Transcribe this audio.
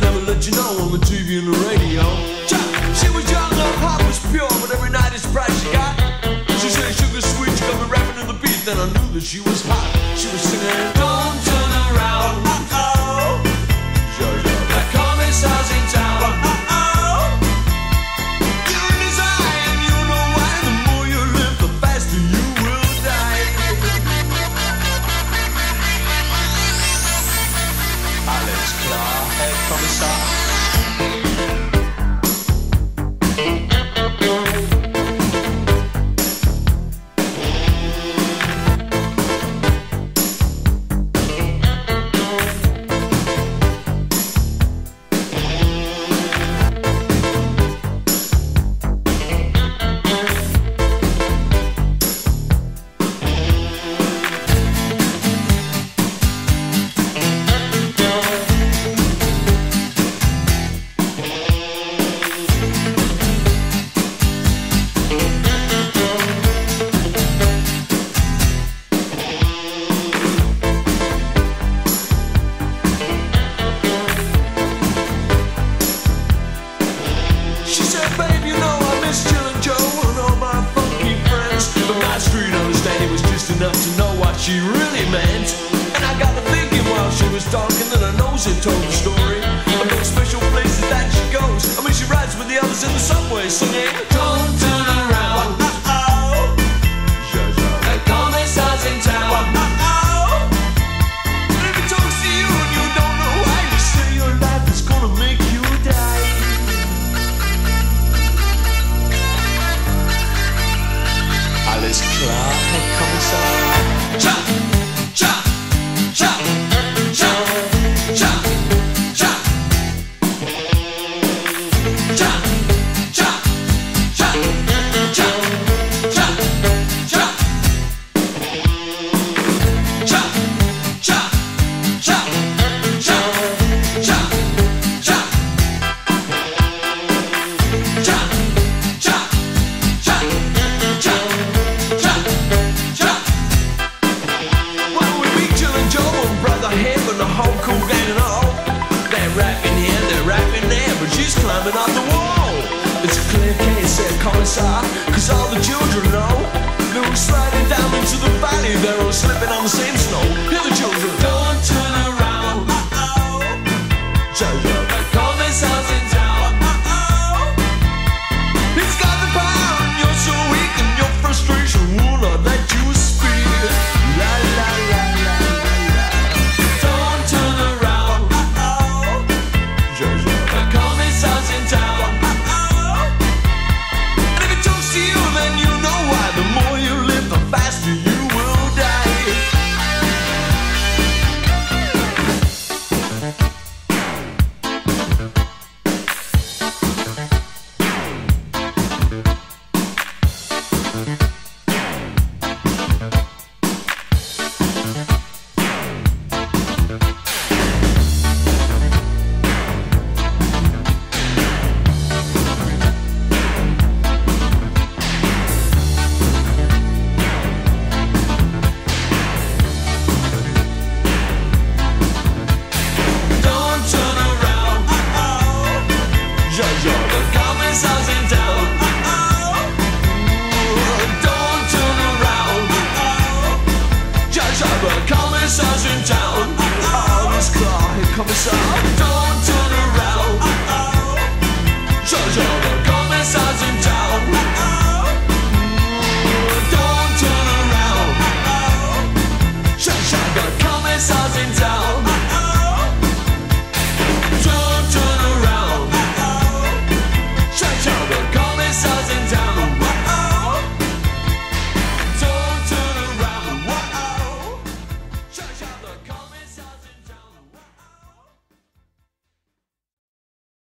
never let you know on the TV and the radio. from the start. She really meant. And I got to thinking while she was talking that her nose had told the story. About special places that she goes. I mean, she rides with the others in the subway singing. Don't turn around. Uh-oh. The Kommissar's in town. Uh-oh. Case, said Kommissar, cause all the children know. They were sliding down into the valley, they're all slipping on the same snow. Hear the children, don't turn around. Uh-oh. Jojo, the Kommissar's in